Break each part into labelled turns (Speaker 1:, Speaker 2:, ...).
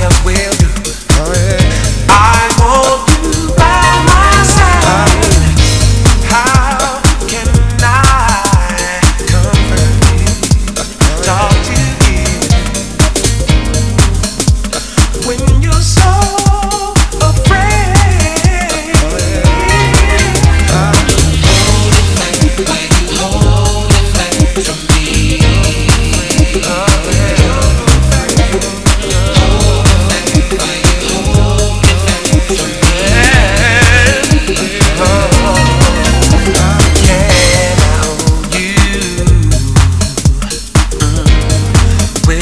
Speaker 1: I will.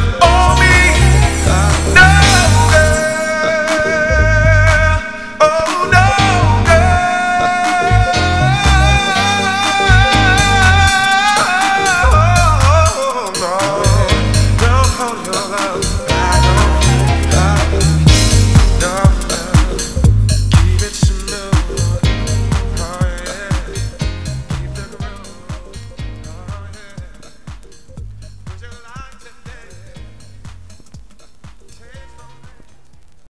Speaker 1: have all